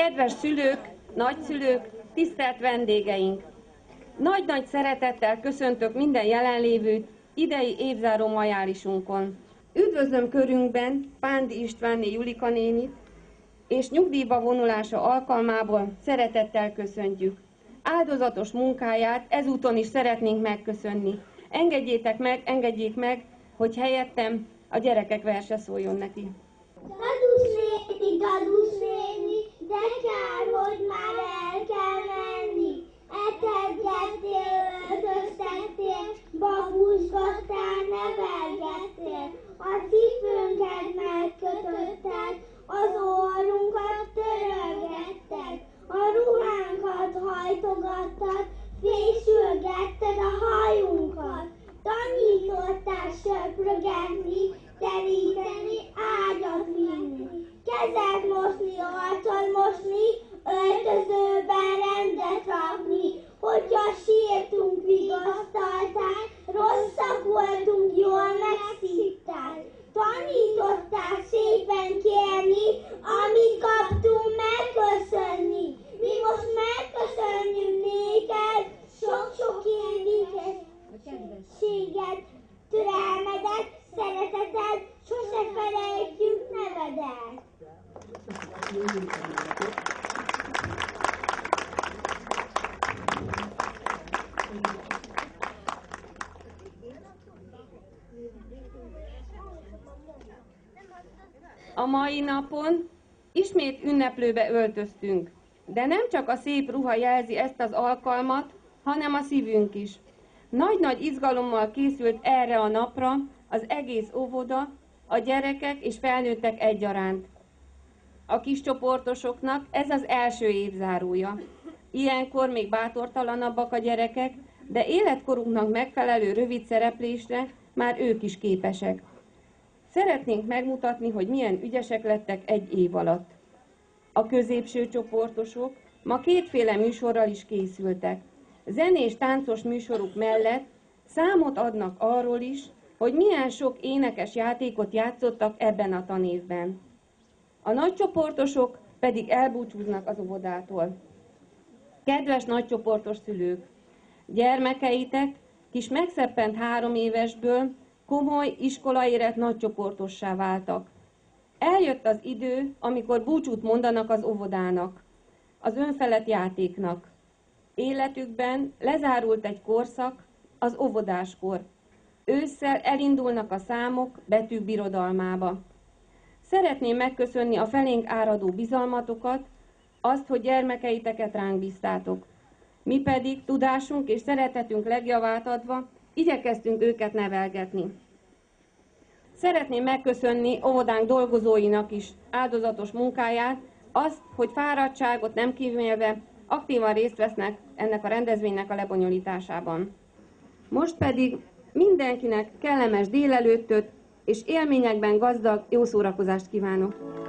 Kedves szülők, nagyszülők, tisztelt vendégeink! Nagy-nagy szeretettel köszöntök minden jelenlévőt idei évzáró majálisunkon. Üdvözlöm körünkben Pándi Istvánné Julika nénit, és nyugdíjba vonulása alkalmából szeretettel köszöntjük. Áldozatos munkáját ezúton is szeretnénk megköszönni. Engedjétek meg, engedjék meg, hogy helyettem a gyerekek verse szóljon neki. Dadus néni, dadus néni, de kár, hogy már el kell menni. Eteggettél, öltöztettél, babusgattál, nevelgettél. A cipőnket megkötötted, az orrunkat törölgetted. A ruhánkat hajtogattad, fésülgetted a hajunkat. Tanítottál söprögetni, teríteni, ágyat vinni. Kezet mosni, arcot mosni, öltözőben rendet rakni. Hogyha sírtunk, vigasztaltál, rosszak voltunk, jól megszittál. Tanítottál szépen kérni, amit kaptunk megköszönni. Mi most megköszönjük séget, türelmedet, szereteted, sose felejtjük nevedet. A mai napon ismét ünneplőbe öltöztünk, de nem csak a szép ruha jelzi ezt az alkalmat, hanem a szívünk is. Nagy-nagy izgalommal készült erre a napra az egész óvoda, a gyerekek és felnőttek egyaránt. A kis csoportosoknak ez az első évzárója. Ilyenkor még bátortalanabbak a gyerekek, de életkorunknak megfelelő rövid szereplésre már ők is képesek. Szeretnénk megmutatni, hogy milyen ügyesek lettek egy év alatt. A középső csoportosok ma kétféle műsorral is készültek. Zenés táncos műsoruk mellett számot adnak arról is, hogy milyen sok énekes játékot játszottak ebben a tanévben. A nagycsoportosok pedig elbúcsúznak az óvodától. Kedves nagycsoportos szülők! Gyermekeitek kis megszeppent három évesből komoly, iskolaérett nagycsoportossá váltak. Eljött az idő, amikor búcsút mondanak az óvodának, az önfelett játéknak. Életükben lezárult egy korszak, az óvodáskor. Ősszel elindulnak a számok betűk birodalmába. Szeretném megköszönni a felénk áradó bizalmatokat, azt, hogy gyermekeiteket ránk bíztátok. Mi pedig tudásunk és szeretetünk legjavát adva igyekeztünk őket nevelgetni. Szeretném megköszönni óvodánk dolgozóinak is áldozatos munkáját, azt, hogy fáradtságot nem kímélve aktívan részt vesznek ennek a rendezvénynek a lebonyolításában. Most pedig mindenkinek kellemes délelőttöt és élményekben gazdag jó szórakozást kívánok!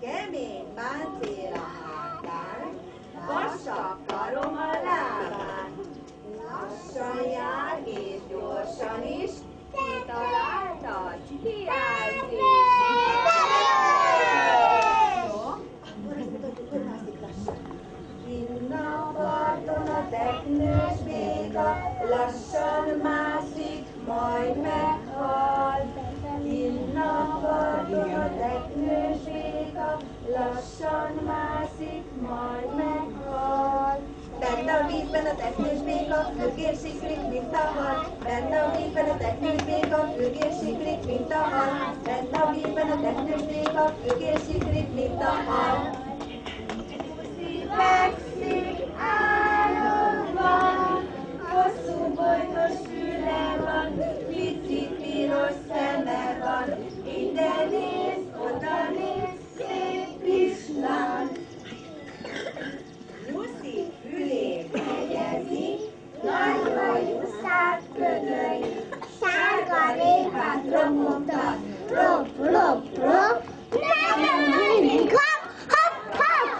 kemény páncél a hátán, vastag karom a lábán. Lassan jár és gyorsan is, kitaláltad, kiállt Kinn a parton a teknős béka, lassan mászik, majd meghal. Kinn a parton a teknős lassan mászik, majd meghal. Benne a vízben a teknős béka, fürgér siklik, mint a hal. Benne a vízben a teknős béka, fürgér siklik, mint a hal. Benne a vízben a teknős béka, fürgér siklik, mint a hal. Fekszik álomban, hosszú bojtos füle van, pici piros szeme van, ide néz, oda néz, láng. Nyuszi fülét egyezik, nagy hajú szád könyöny, sárga réhát ropogtat, rop, rop, rop, nekem mindig hop, hop, hop!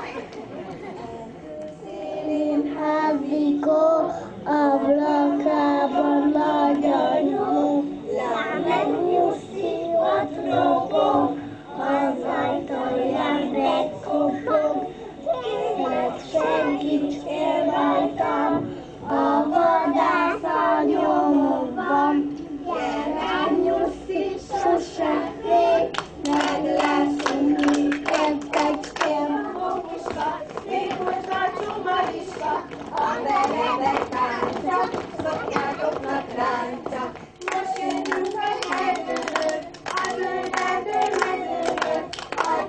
Szélén házikó, ablakában nagy anyó, lámet nyuszi, ott az ajtó ember kopog, kérlek segíts, elváltam, a vadász a nyomokban. Gyere, nyuszi, sose fél, meg leszünk mi kettecskén. Mókuska, szépocska, csomariska, a meredek tánca, szoknyákoknak ránca. Most jönünk a herdőről, a bőrdától meg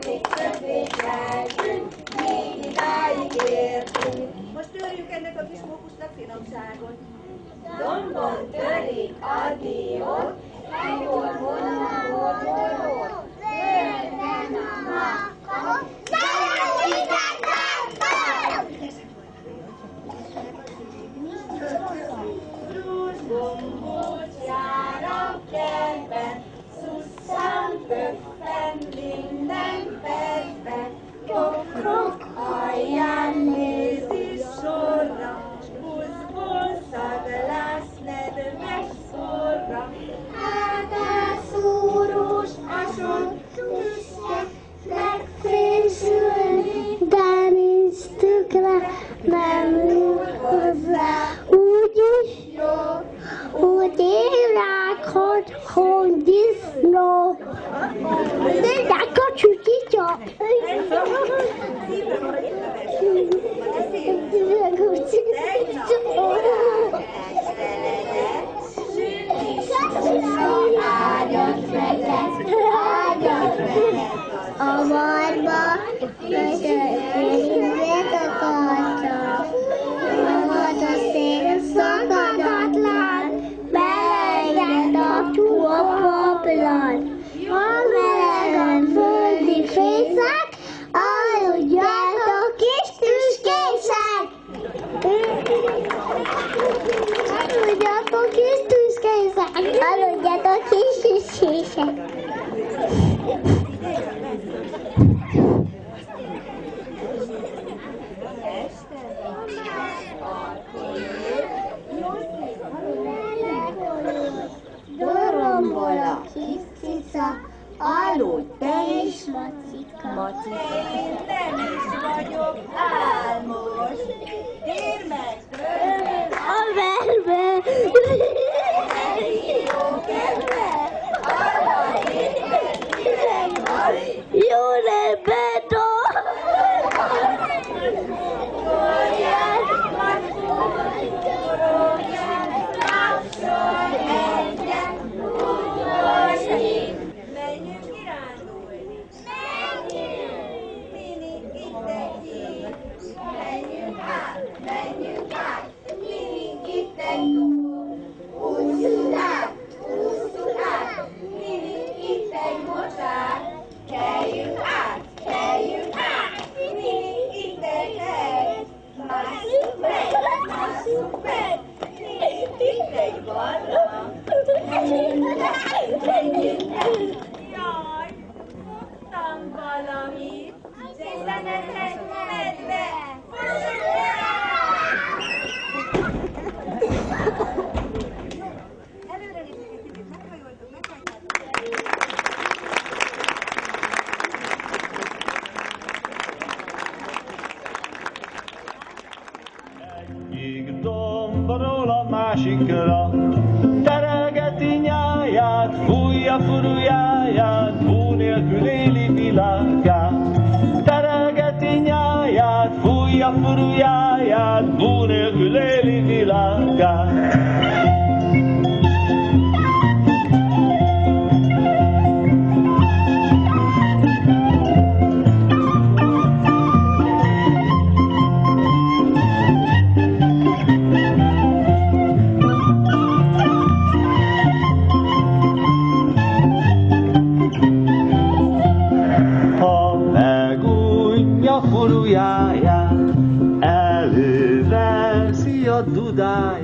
Nekik többét jelzünk, még idáig értünk. Most törjük ennek a kis mókusznak finomságot. Dombon törik a diót, Hegyon vonul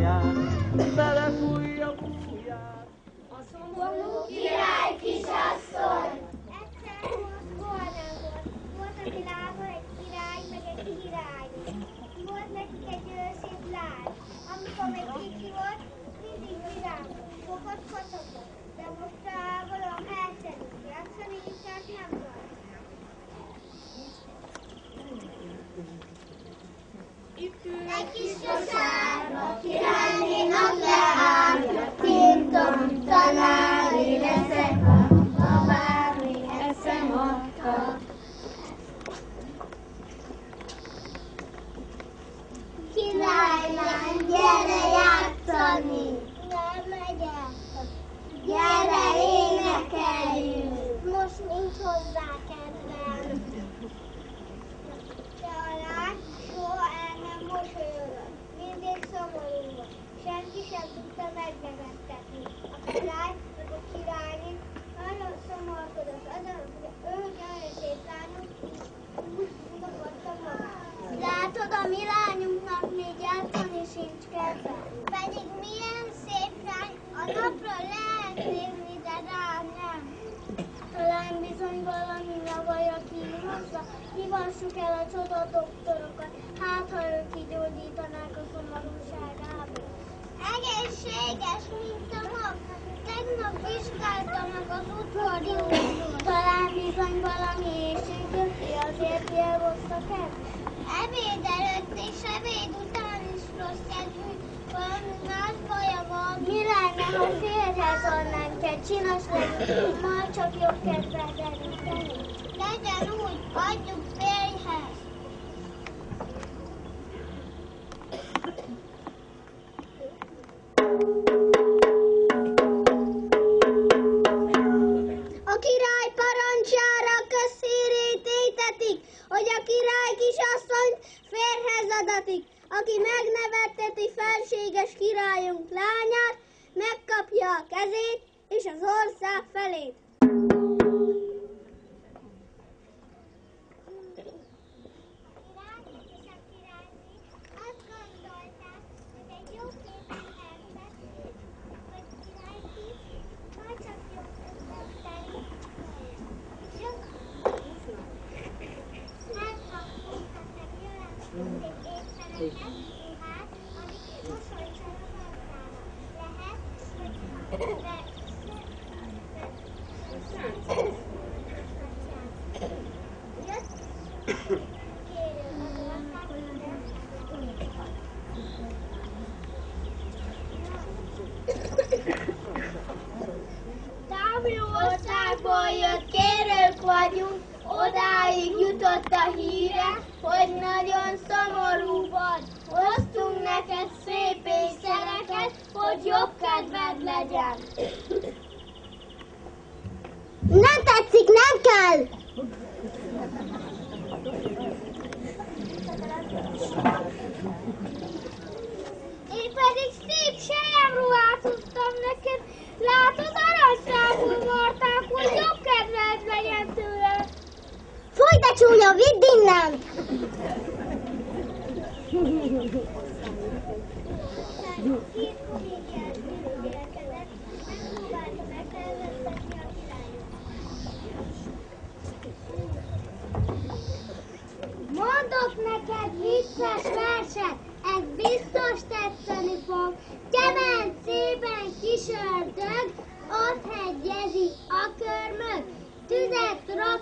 dudáját, belefújja fúját. Király kisasszony! Egyszer volt, volt. Volt a világon egy király, meg egy király. Volt nekik egy őszép lány. Amikor még kicsi volt, mindig vidám. Fogott, kocogott. De most gondolom eltelik. Játszani csak nem tud. Egy kis kosárba királynénak leáll, tiltom, tanári leszek, ha bármi eszem adhat. Királylány, gyere játszani! Nem megyek. Gyere énekeljünk! Most nincs hozzá kedvem. Lány soha mosolyodott. Mindig szomorú volt. Senki sem tudta megnevettetni. A király meg a királyné nagyon szomorkodott azon, hogy ő nagyon lányunk úgy mutogatta magát. Látod, a mi lányunknak még játszani sincs kedve. Pedig milyen szép lány, a napra lehet nézni, de rá nem. Talán bizony valami navaja kínozza, hívassuk el a csoda doktorokat, hát ha ők kigyógyítanák a szomorúságából. Egészséges, mint a nap, tegnap vizsgálta meg az udvari úrról. Talán bizony valami éjségöki, azért jeloztak el. Ebéd előtt és ebéd után is rossz kedvű, mi lenne, ha félrezolnánk egy csinos legyünk, ma csak jobb kedvel deríteni. Legyen úgy, adjuk férjhez. Thank you. 对。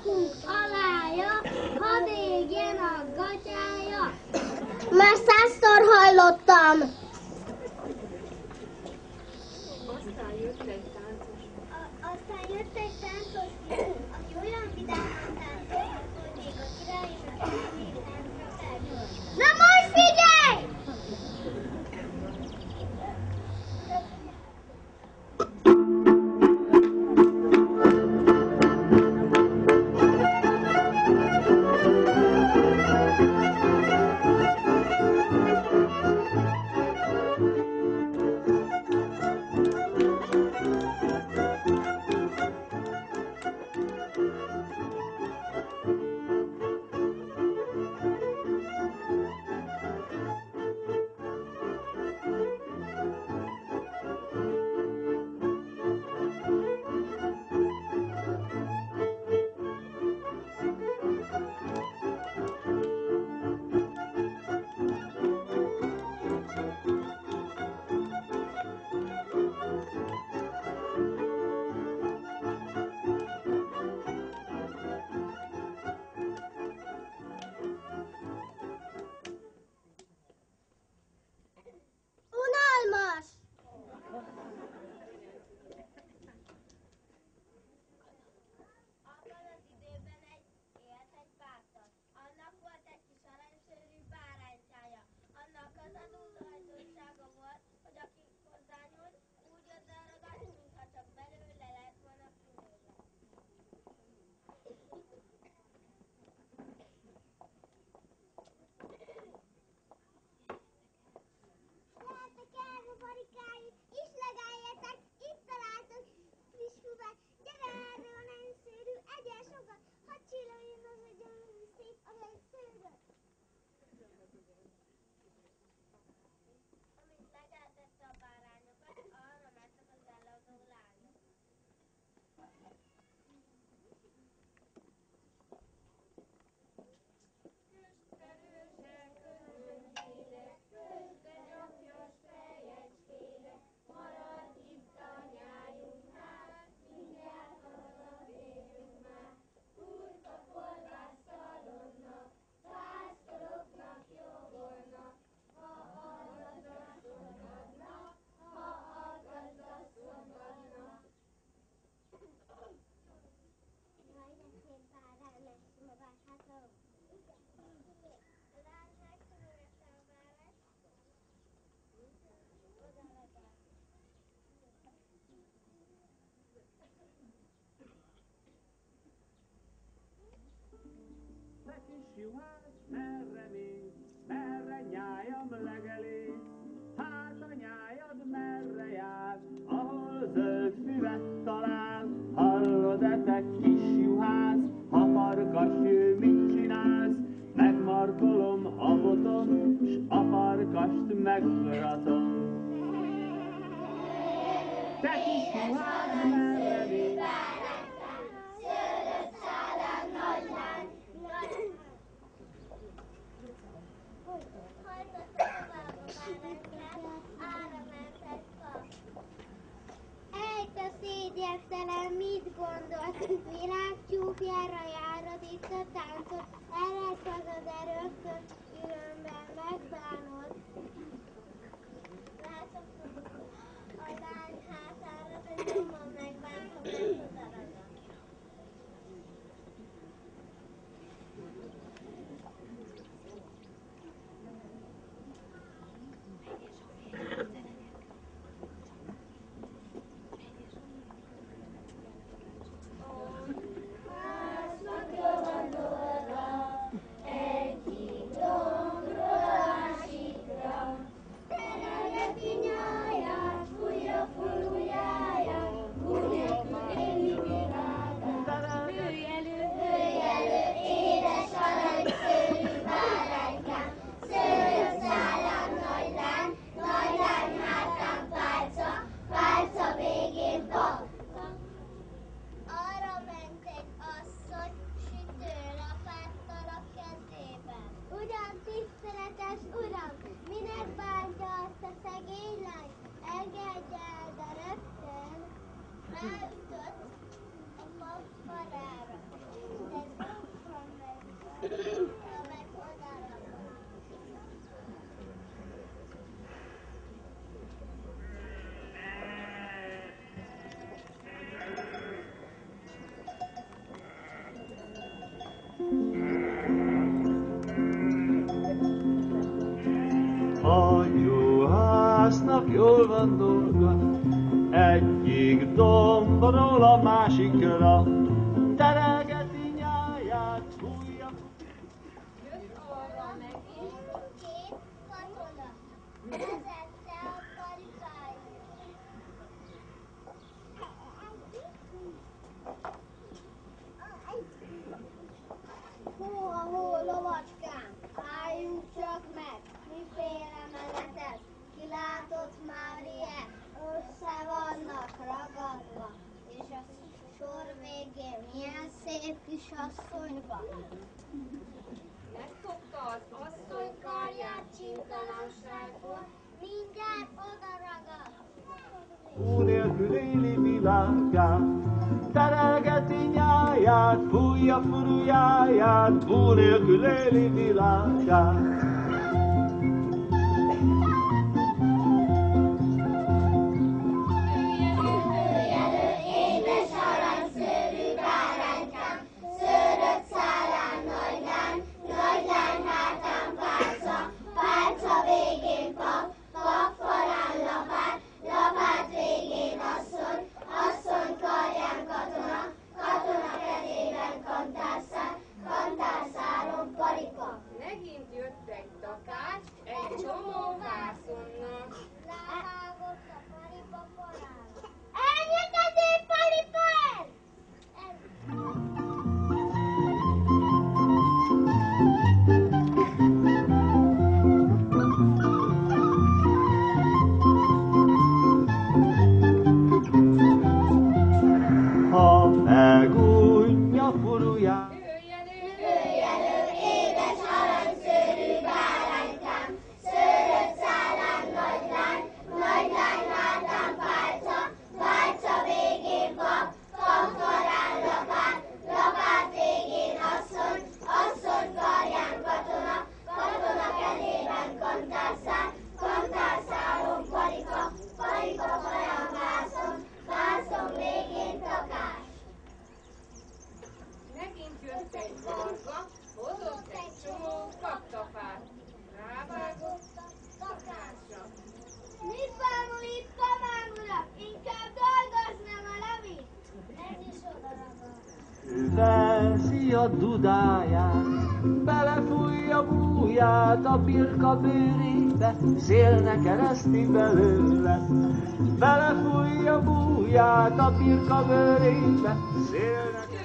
lakunk alája, hadd égjen a gatyája. Már százszor hallottam. juhács, merre mész, merre nyájam legelé, hátra nyájad merre jár, ahol zöld füvet talál, hallod-e te kis juhász, ha farkas mit csinálsz? Megmarkolom a botom, s a farkast megvratom. Te kis juhász, merre mész, szégyenszelen mit gondolt, világcsúfjára járod itt a táncot, eredsz az az erőkön, különben megbánod. Látok, a bán hátára, hogy jobban megbántom, Ó nélkül éli világát, terelgeti nyáját, fújja furujáját, ó nélkül éli világát. ne kereszti belőle. Belefújja búját a birka bőrébe, szélnek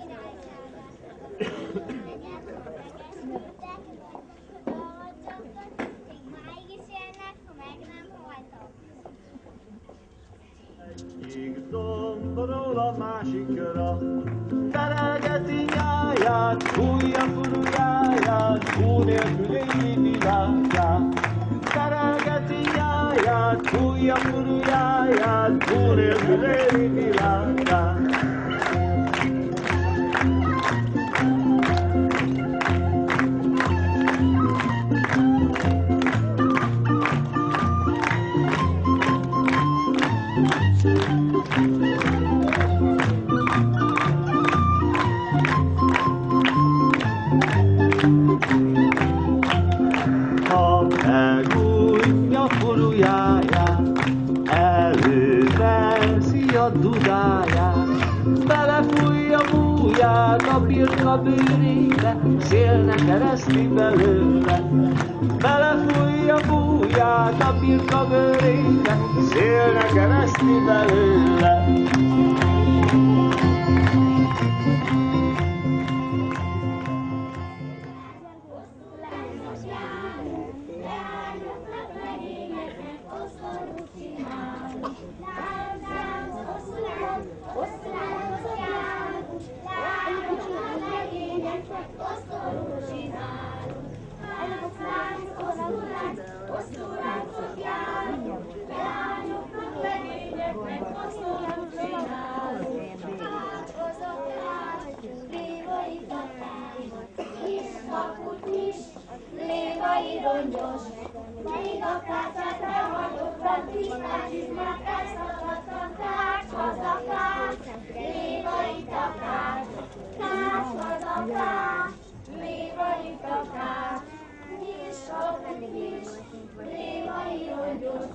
akár, léva itt akár, nyis a fenekés, léva irongyos,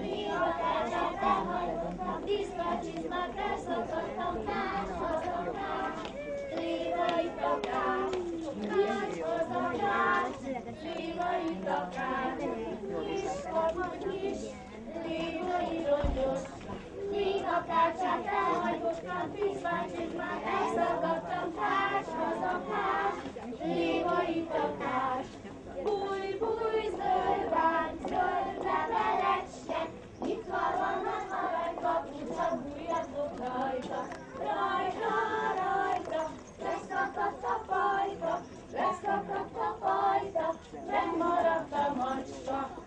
léva tárcsát elhagyottam, tiszta csizmát elszakadtam, tárcshoz akár, léva itt akár, tárcshoz akár, léva itt akár, nyis a fenekés, léva irongyos, mindig a kártyát elhagyottam, piszvácsig már elszakadtam, társ, hazatás, léva itt a társ. Búj, búj, zöldván, zöldre verecske, itt a nem marad kapu, csak bújjatok rajta. Rajta, rajta, leszakadt a pajta, leszakadt a pajta, megmaradt a macska.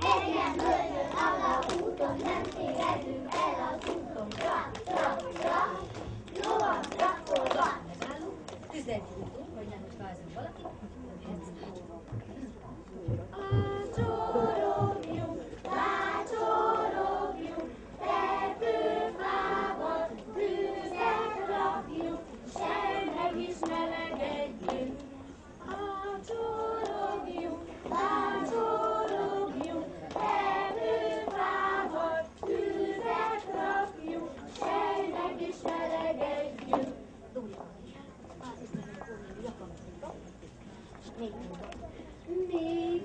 Terjen bölcsön a úton, nem tévedünk el az úton. Trap, trap, trap, lovag, trapolva. Tüzedik. Make me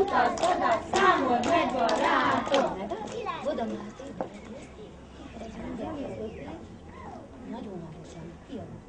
utaz oda, számold meg a rátok. Nagyon hangosan kiabál.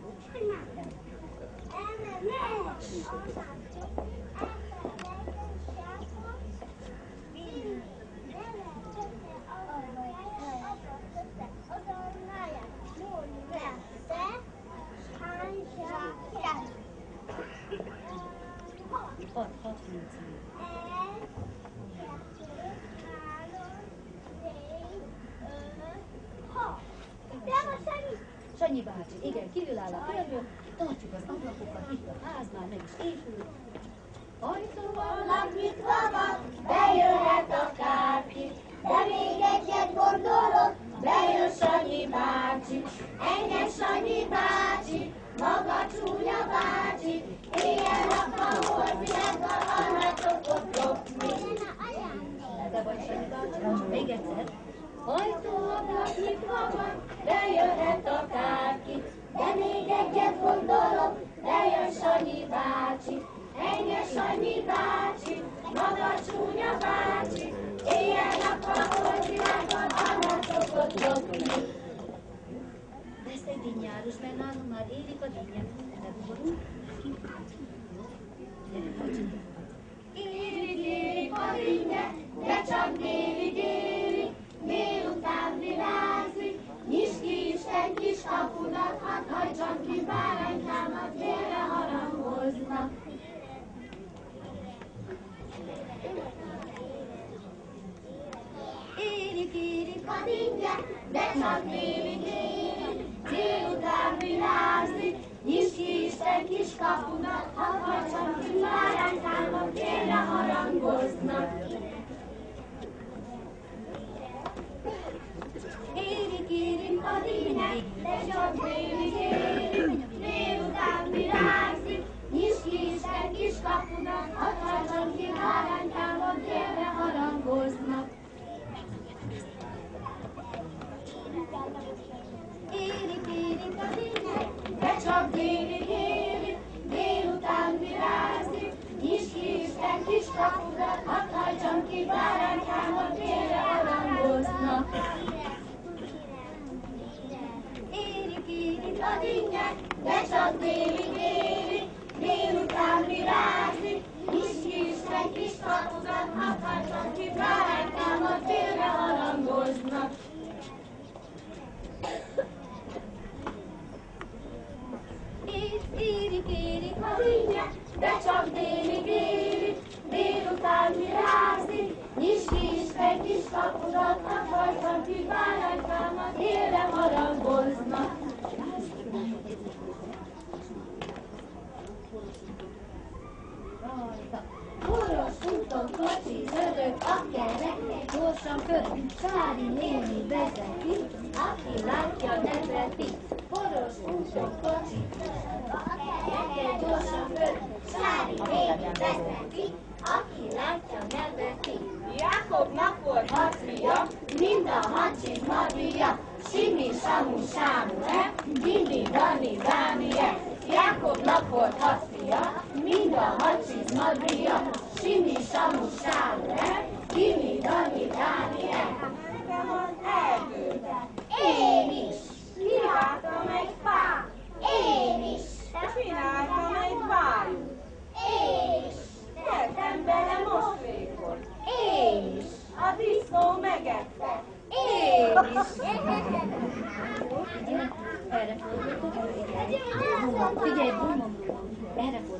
Én is.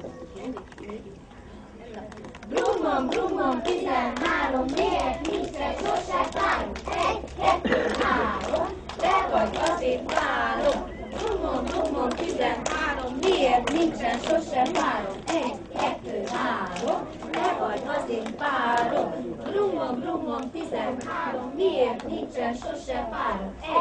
nos separa. É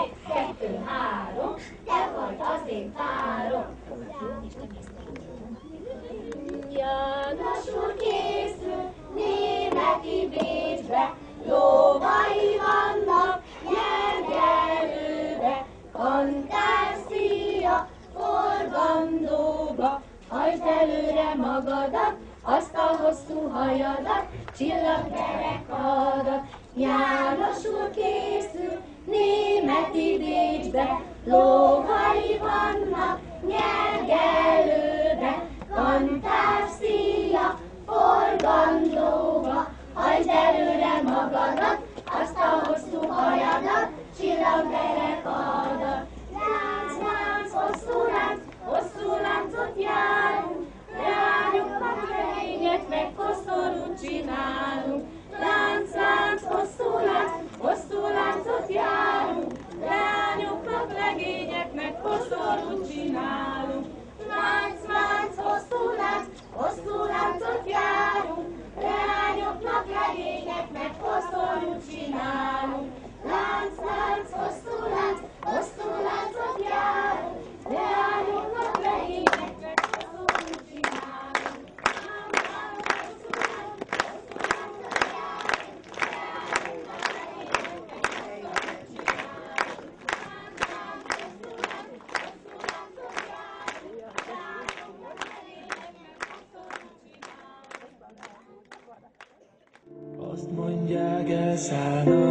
sana.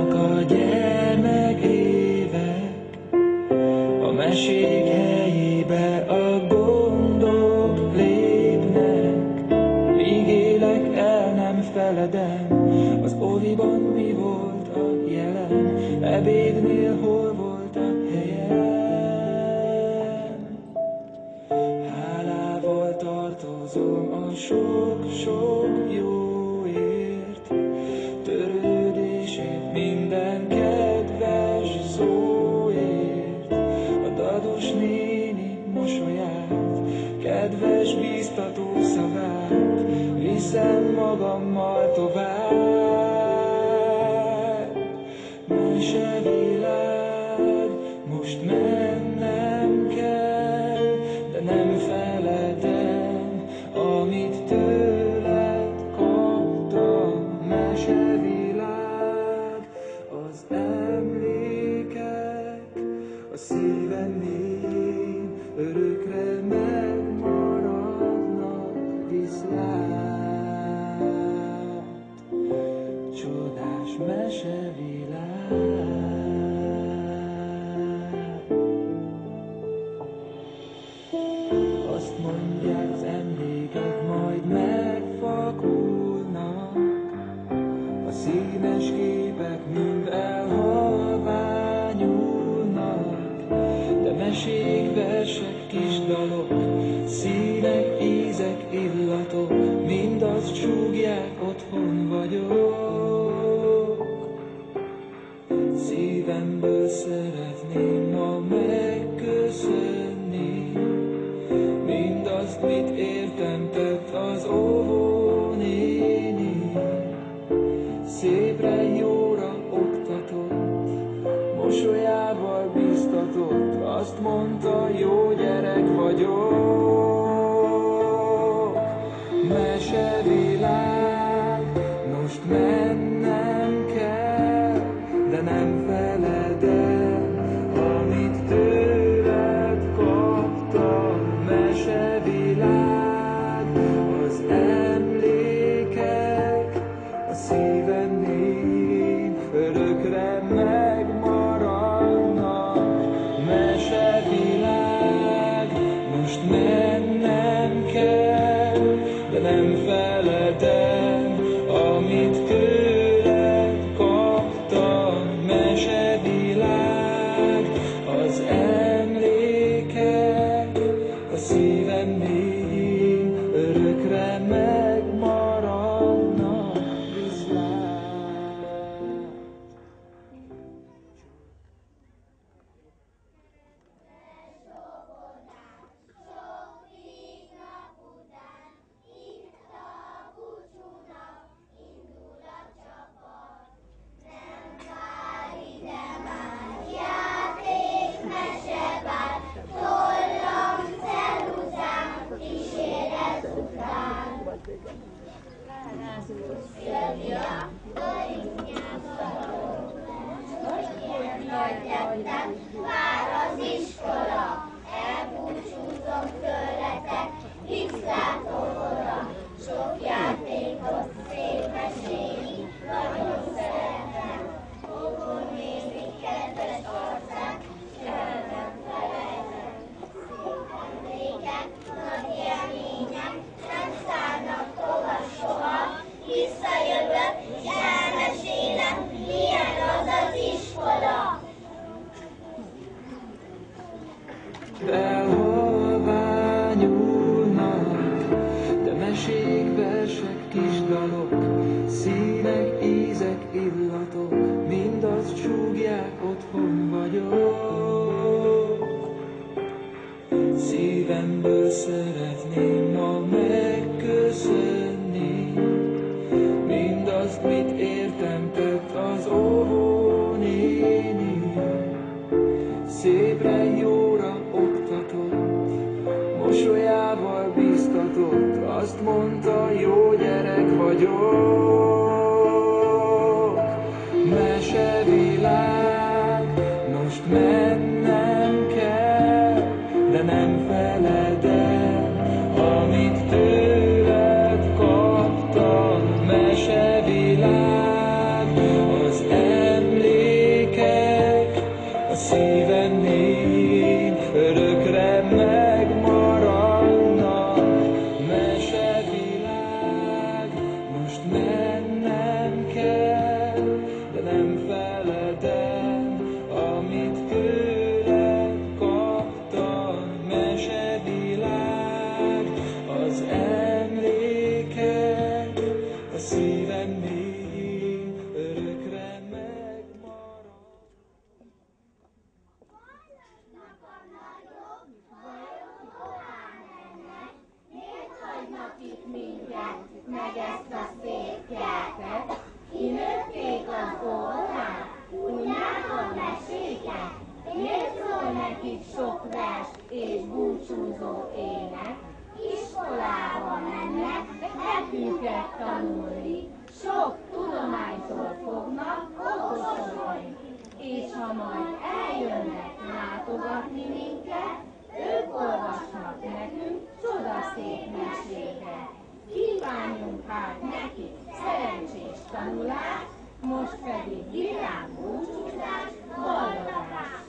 őket tanulni, sok tudománytól fognak okosolni. És ha majd eljönnek látogatni minket, ők olvasnak nekünk csodaszép meséket. Kívánjunk hát neki szerencsés tanulást, most pedig világ búcsúzás, boldogás!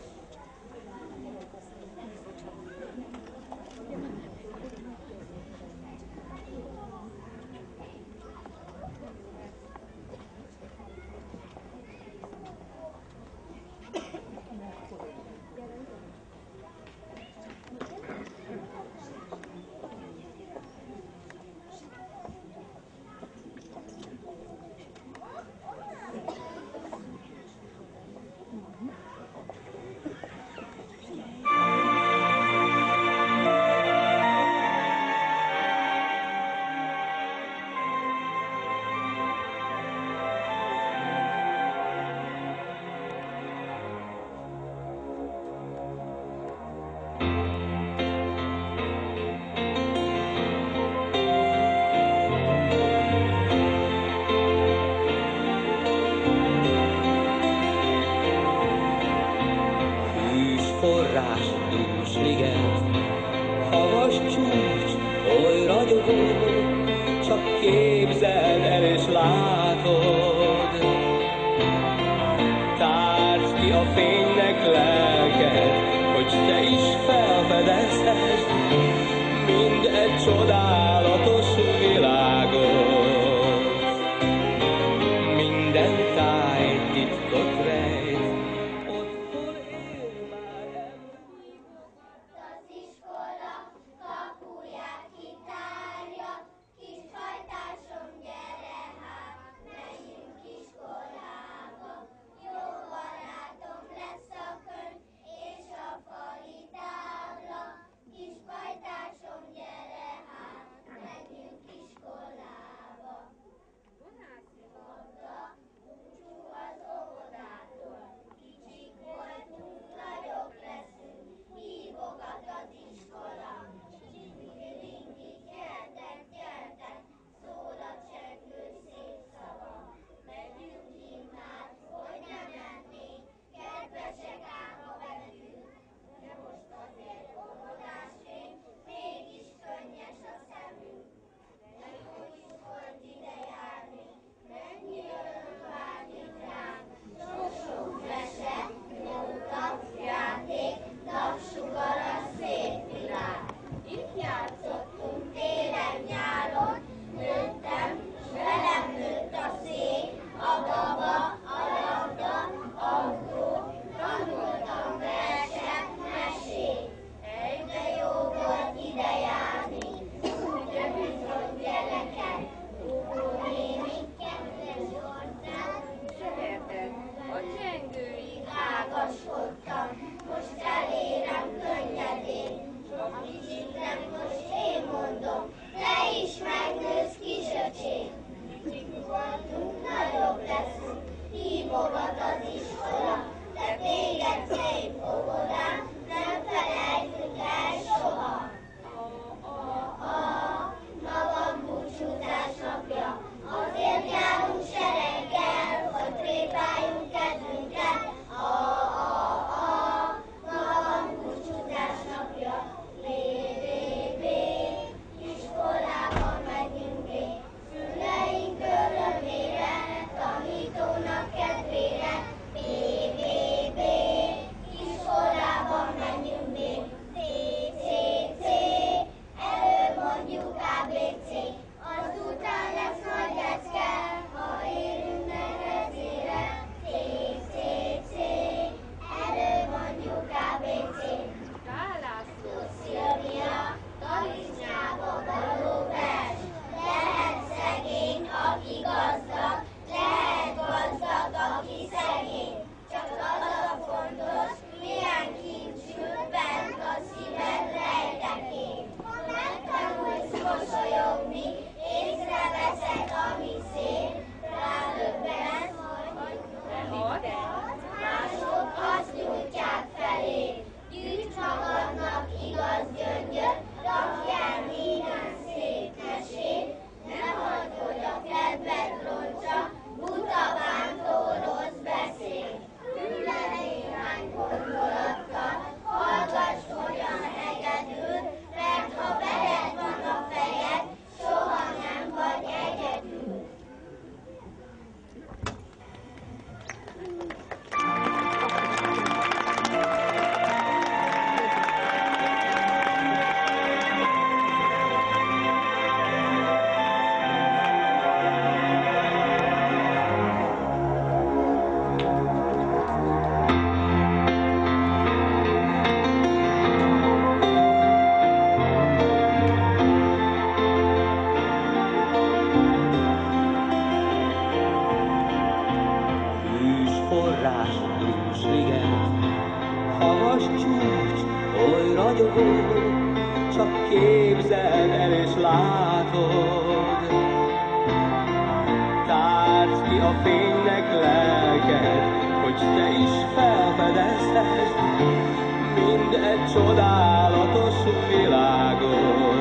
mind egy csodálatos világot.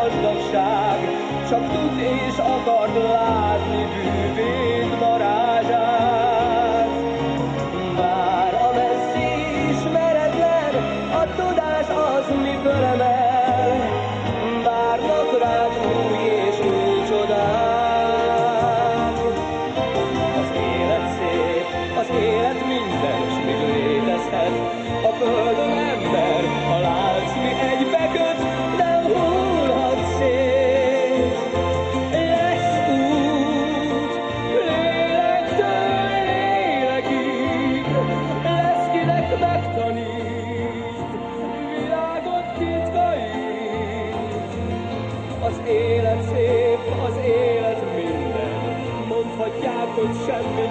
gazdagság, csak tud és akart látni bűvét. I've been